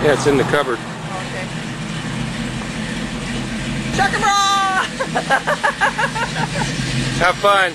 Yeah, it's in the cupboard. Okay. Chakra! Have fun.